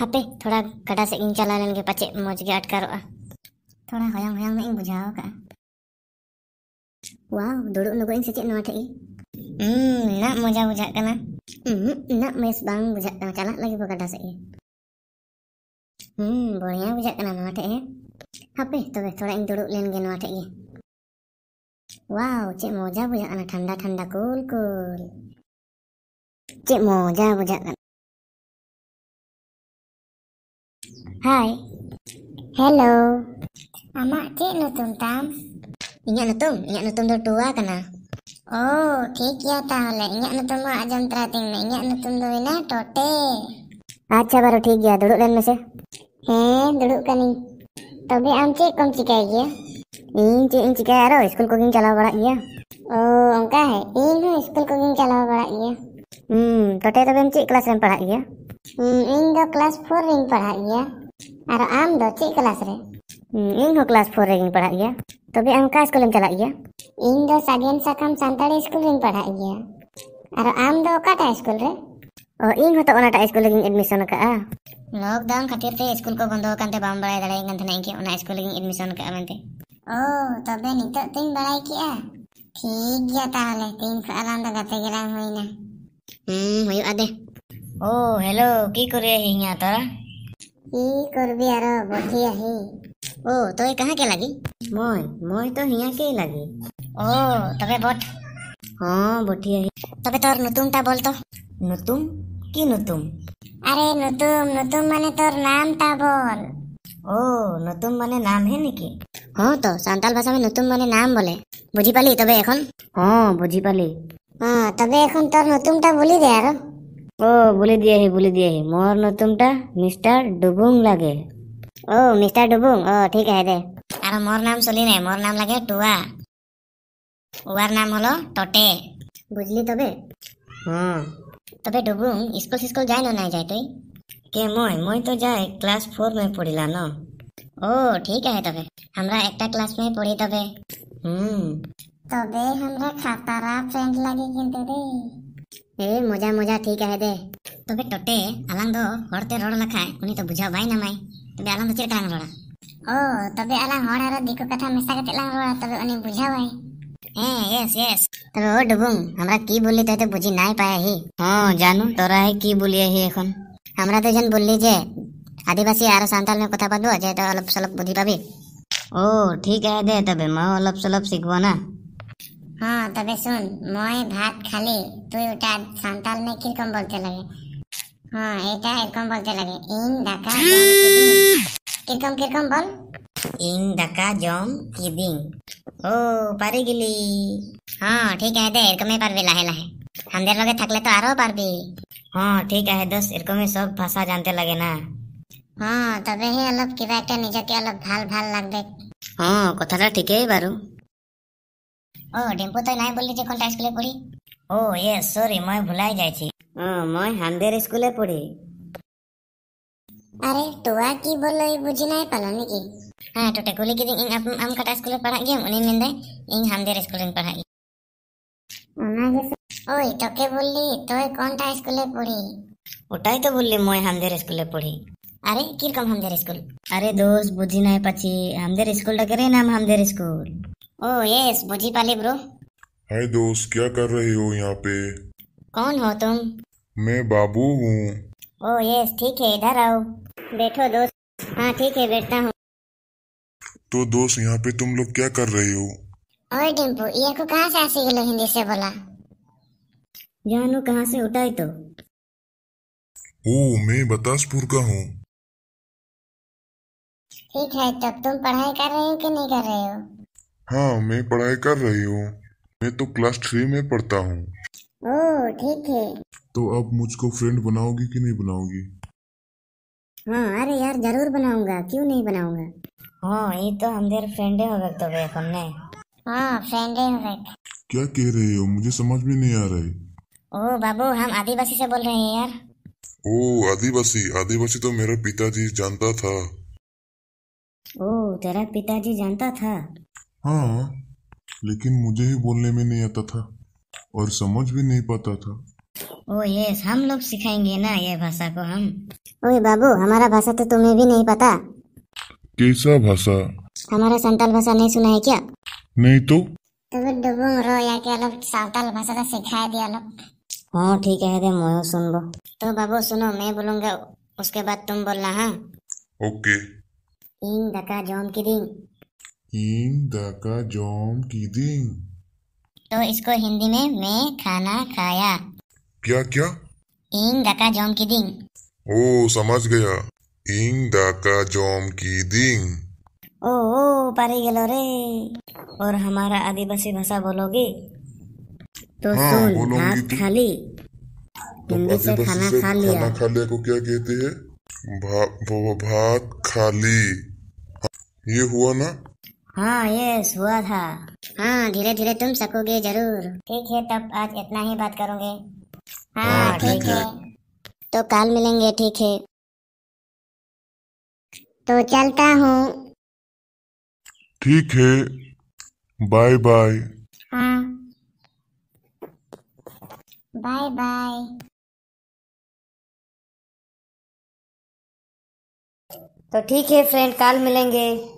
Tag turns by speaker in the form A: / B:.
A: Hape, thoda gada se ing chala lenge pache mojge atkaro a. Thoda hoyang hoyang na ing bujhao ka. Wow, dodo nogo ing sece noa thai. Hmm, na moja bujha ka na. Ah? Hmm, na mes bang bujha ka chala lagi po gada se ing. Hmm, boriya bujha ya? ka na noa thai. Hape, tobe thoda ing dodo lenge noa thai. Wow, ce moja bujha ka na thanda thanda kool kool kana ठंडा ठंडा cool cool. Cik moja bujak kan. Hai. Hello. Amak cik nutum tam. Ingat nutum, ingat nutum do tua kana. Oh, ठीक ya tahle. Ingat nutum ma ajam terating ne. Ingat nutum do ina tote. अच्छा बारो ठीक गया duduk dan mese. हैं duduk kaning. तबे आम cik kom cikai gया? इन cik इन cikai aro school को गिन चलाव बड़ा गया. Oh, onka है. इन हो स्कूल को गिन चलाव बड़ा गया. Hmm, tote to cik kelas rempah lagi ya? Hmm, indo kelas pur rempah lagi ya? Aro am do cik kelas re? Hmm, indo kelas pur rempah lagi ya? Tobi am ka sekolah rempah lagi ya? Ingo sagen sakam santali sekolah rempah lagi ya? Aro am do kata sekolah re? Oh, ingo to ona ta sekolah lagi admission ke a? Lockdown khatir te sekolah ko bondo kante te bam balai dalai ingan te naiki ona sekolah lagi admission ke a mante? Oh, tobi nito ting balai ki a? Tiga ya tahun le ting soalan to gatai gelang huina. হুম আদে ও hello কি করি আহি ইয়া তা কি করবি আর বসি আহি ও তই কাহা কে লাগি মই মই তো হিয়া কে লাগি ও তবে বট হ্যাঁ বটি আহি তবে তোর নতুনটা বল তো নতুন কি নতুন আরে নতুন নতুন মানে তোর নামটা বল ও নতুন মানে নাম হে নাকি হ্যাঁ তো সান্তাল ভাষা নতুন মানে নাম বলে বুঝি পালি তবে এখন হ্যাঁ বুঝি পালি তবে এখন তোর নতুনটা বলি দে আর। ও বলে দিয়ে হে বলে দিয়ে হে মোর নতুনটা মিস্টার ডুবুং লাগে। ও মিস্টার ডুবুং? ও ঠিক আছে দে। আর মোর নাম চলি নাই মোর নাম লাগে টুয়া। ওয়ার নাম হলো টটে বুঝলি তবে? হ্যাঁ তবে ডুবুং স্কুল স্কুল যায় না নাই যায় তুই? কে মই? মই তো যাই ক্লাস ফোর में পড়িলা ন। ও ঠিক আছে তবে। আমরা একটা ক্লাস में পড়ি তবে। হুম। তবে আমরা খাতারা ফ্রেন্ড লাগি কিন্তু রে এ মজা মজা ঠিক আহে দে তবে টটে আলাং দো হড়তে রড় লাখায় উনি তো বুঝা বাই না মাই তবে আলাং দো চিরকালাং রড়া ও তবে আলাং হড় আর দিকো কথা মেশা কাতে লাং রড়া তবে উনি বুঝা বাই হ্যাঁ ইয়েস ইয়েস তবে ও ডুবুং আমরা কি বলি তাই তো বুঝি নাই পায় হি হ্যাঁ জানু তোরা কি বলি হি এখন আমরা তো জন বললি যে আদিবাসী আর সাঁতাল মে কথা বলব যে এটা অল্প স্বল্প বুঝি পাবি ও ঠিক আছে দে তবে মা অল্প স্বল্প শিখব না হ্যাঁ তবে শুন মই ভাত খালি তুই ওটা সান্তাল মে কিরকম বলতে লাগে হ্যাঁ এটা এরকম বলতে লাগে ইং ডাকা কিরকম কিরকম বল ইং ডাকা জম কিদিং ও পারি গেলি হ্যাঁ ঠিক আছে দে এরকমই পারবি লাহে লাহে আমাদের লগে থাকলে তো আরো পারবি হ্যাঁ ঠিক আছে দোস্ত এরকমই সব ভাষা জানতে লাগে না হ্যাঁ তবে হে অলপ কিবা একটা নিজকে অলপ ভাল ভাল লাগবে হ্যাঁ কথাটা ঠিকই বারু ও ডিম্পু তই নাই বললি যে কোনটা স্কুলে পড়ি? ও ইয়েস সরি মই ভুলাই যাইছি। ও মই হামদের স্কুলে পড়ি আরে তোয়া কি বলল বুঝি নাই পালো নাকি? হ্যাঁ টোটে কুলি কি ইং আম কাটা স্কুলে পড়া গিয়ে উনি মেন্দে ইং হামদের স্কুলে পড়াই ওই তোকে বললি তুই কোনটা স্কুলে পড়ি ওটাই তো বললি মই হামদের স্কুলে পড়ি আরে কীরকম হামদের স্কুল আরে দোস্ত বুঝি নাই পাচ্ছি হামদের স্কুলটা করে নাম হামদের স্কুল ओ यस बुझी पाली ब्रो।
B: हाय दोस्त क्या कर रहे हो यहाँ पे?
A: कौन हो तुम?
B: मैं बाबू हूँ।
A: ओ यस ठीक है इधर आओ। बैठो दोस्त। हाँ ठीक है बैठता हूँ।
B: तो दोस्त यहाँ पे तुम लोग क्या कर रहे हो?
A: ओए डिम्पू ये को कहाँ से आसी गलो हिंदी से बोला? जानू कहाँ से उठाई तो?
B: ओ मैं बतासपुर का हूँ।
A: ठीक है तब तुम पढ़ाई कर रहे हो कि नहीं कर रहे हो?
B: हाँ मैं पढ़ाई कर रही हूँ। मैं तो क्लास थ्री में पढ़ता हूँ।
A: ओ ठीक है।
B: तो अब मुझको फ्रेंड बनाओगी कि नहीं बनाओगी?
A: हाँ अरे यार ज़रूर बनाऊँगा। क्यों नहीं बनाऊँगा? हाँ ये तो हमारे फ्रेंड हो गए तो वे ने हाँ फ्रेंड हो गए
B: क्या कह रहे हो? मुझे समझ में नहीं आ रहा। है
A: ओ बाबू हम आदिवासी से बोल रहे हैं यार।
B: ओ आदिवासी। आदिवासी तो मेरा पिताजी जानता था।
A: ओ तेरा पिताजी जानता था?
B: हाँ लेकिन मुझे ही बोलने में नहीं आता था और समझ भी नहीं पाता था।
C: ओ यस हम लोग सिखाएँगे ना ये भाषा को हम।
A: ओए बाबू हमारा भाषा तो तुम्हें भी नहीं पता।
B: कैसा भाषा?
A: हमारा संताल भाषा नहीं सुना है क्या?
B: नहीं तो?
A: तब डुबुंग रो या के अलग सावताल भाषा तो सिखाए दिया लोग।
C: हाँ ठीक है दे मैं सुनबो
A: तो बाबू सुनो मैं बोलूँगा उसके बाद तुम बोलना हाँ?
B: ओके।
A: इन दका जोम की दिन।
B: इन दका जॉम की दिन
A: तो इसको हिंदी में मैं खाना खाया।
B: क्या क्या?
A: इन दका जोम की दिन
B: ओ समझ गया। इन दका जॉम की दिन
C: ओ ओ पारी गेलो रे। और हमारा आदिवासी भाषा बोलोगे? तो
B: हाँ,
C: सुन भात
B: तो।
C: खा ली।
B: तो
C: हिंदी से खाना खा लिया।
B: खाना खा लिया को क्या कहते हैं? भा, भात खा ली। ये हुआ ना?
C: हाँ यस हुआ था।
A: हाँ धीरे धीरे तुम सकोगे ज़रूर। ठीक है तब आज इतना ही बात करोगे। हाँ
B: हाँ,
A: ठीक है।
B: है।
A: तो कल मिलेंगे ठीक है। तो चलता हूँ।
B: ठीक है। Bye bye.
A: हाँ। Bye bye.
C: तो ठीक है फ्रेंड कल मिलेंगे।